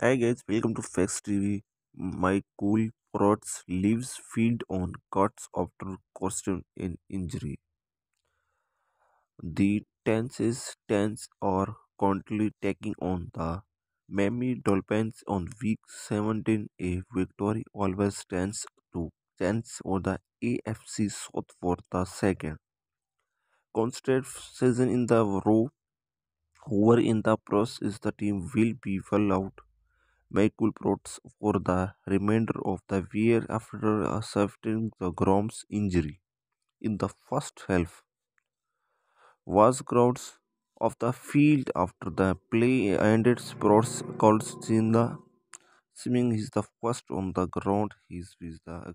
Hi guys, welcome to Facts TV. My cool prods leaves field on cuts after costume in injury. The tense is tense or currently taking on the Miami Dolphins on week 17. A victory always stands to chance for the AFC South for the second. Constant season in the row over in the process the team will be well out MyCole Pruitt for the remainder of the year after uh, suffering the Grom's injury. In the first half, was crowds of the field after the play ended. Protz called in the swimming is the first on the ground. He's with the